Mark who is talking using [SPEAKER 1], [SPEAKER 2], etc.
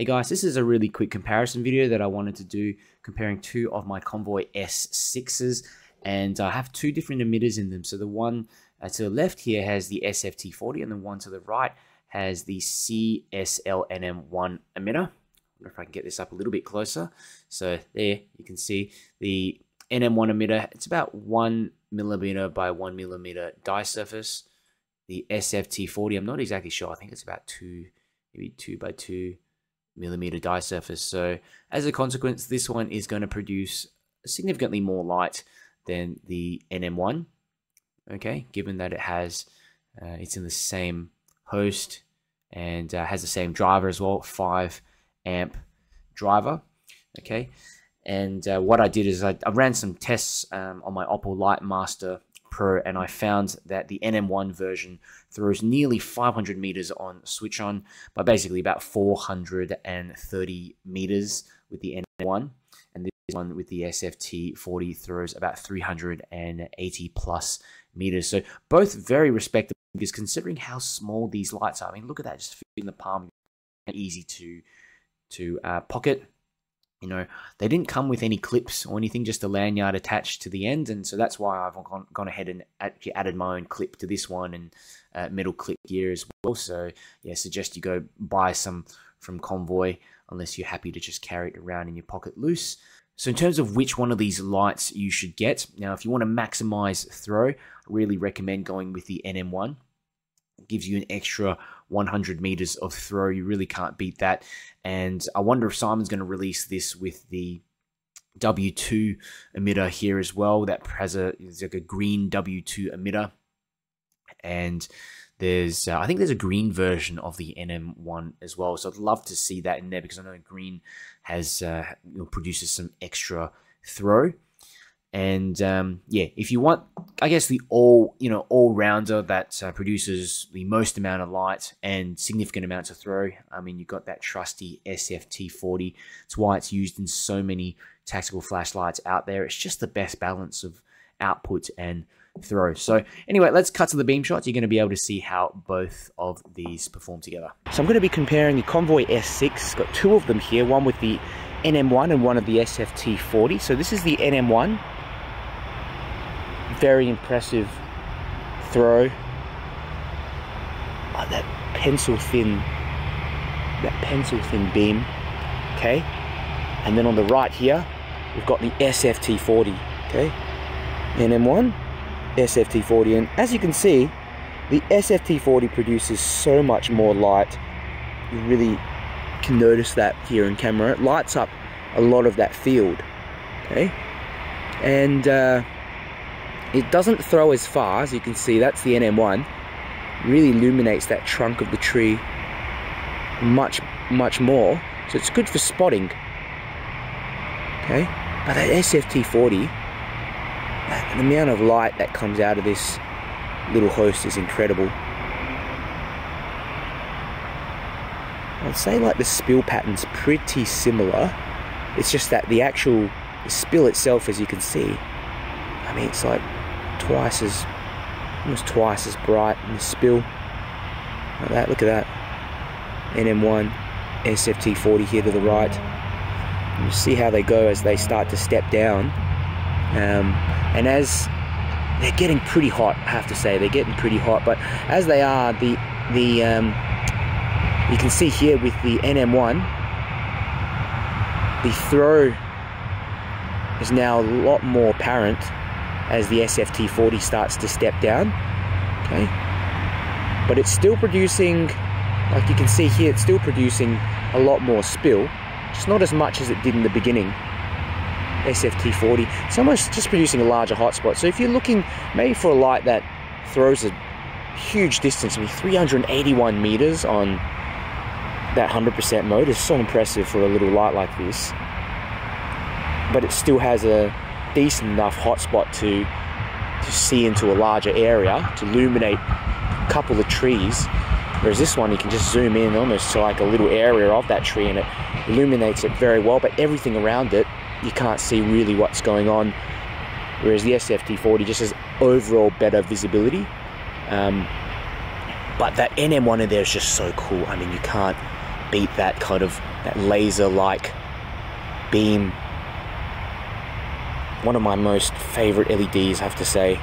[SPEAKER 1] Hey guys, this is a really quick comparison video that I wanted to do comparing two of my Convoy S6s and I have two different emitters in them. So the one uh, to the left here has the SFT40 and the one to the right has the CSLNM1 emitter. I wonder if I can get this up a little bit closer. So there you can see the NM1 emitter. It's about one millimeter by one millimeter die surface. The SFT40, I'm not exactly sure. I think it's about two, maybe two by two millimeter die surface. So as a consequence, this one is going to produce significantly more light than the NM1. Okay, given that it has, uh, it's in the same host and uh, has the same driver as well, 5 amp driver. Okay, and uh, what I did is I, I ran some tests um, on my Opple Lightmaster Pro, and I found that the NM1 version throws nearly 500 meters on switch on, by basically about 430 meters with the NM1, and this one with the SFT 40 throws about 380 plus meters. So both very respectable because considering how small these lights are, I mean, look at that, just in the palm, easy to to uh, pocket you know, they didn't come with any clips or anything, just a lanyard attached to the end. And so that's why I've gone, gone ahead and actually added my own clip to this one and uh, metal clip gear as well. So, yeah, suggest you go buy some from Convoy unless you're happy to just carry it around in your pocket loose. So in terms of which one of these lights you should get, now if you want to maximize throw, I really recommend going with the NM1 It gives you an extra 100 meters of throw. You really can't beat that. And I wonder if Simon's going to release this with the W2 emitter here as well. That has a like a green W2 emitter, and there's uh, I think there's a green version of the NM1 as well. So I'd love to see that in there because I know green has uh, you know, produces some extra throw. And um, yeah, if you want, I guess the all you know all rounder that uh, produces the most amount of light and significant amounts of throw. I mean, you've got that trusty SFT40. It's why it's used in so many tactical flashlights out there. It's just the best balance of output and throw. So anyway, let's cut to the beam shots. You're going to be able to see how both of these perform together. So I'm going to be comparing the Convoy S6. Got two of them here, one with the NM1 and one of the SFT40. So this is the NM1 very impressive throw. Oh, that pencil thin, that pencil thin beam. Okay, and then on the right here, we've got the SFT40. Okay, NM1, SFT40, and as you can see, the SFT40 produces so much more light. You really can notice that here in camera. It lights up a lot of that field. Okay, and uh, it doesn't throw as far, as you can see, that's the NM1. Really illuminates that trunk of the tree much, much more. So it's good for spotting. Okay, but that SFT40, the amount of light that comes out of this little host is incredible. I'd say like the spill pattern's pretty similar. It's just that the actual spill itself, as you can see, I mean, it's like twice as, almost twice as bright in the spill. Like that, look at that. NM1, SFT40 here to the right. And you see how they go as they start to step down. Um, and as they're getting pretty hot, I have to say, they're getting pretty hot. But as they are, the the um, you can see here with the NM1, the throw is now a lot more apparent as the SFT40 starts to step down. Okay, but it's still producing, like you can see here, it's still producing a lot more spill, just not as much as it did in the beginning. SFT40, it's almost just producing a larger hotspot. So if you're looking maybe for a light that throws a huge distance, I mean 381 meters on that 100% mode is so impressive for a little light like this. But it still has a decent enough hotspot to to see into a larger area to illuminate a couple of trees. Whereas this one you can just zoom in almost to like a little area of that tree and it illuminates it very well but everything around it you can't see really what's going on. Whereas the SFT40 just has overall better visibility. Um, but that NM1 in there is just so cool. I mean you can't beat that kind of
[SPEAKER 2] that laser like beam. One of my most favorite LEDs, I have to say.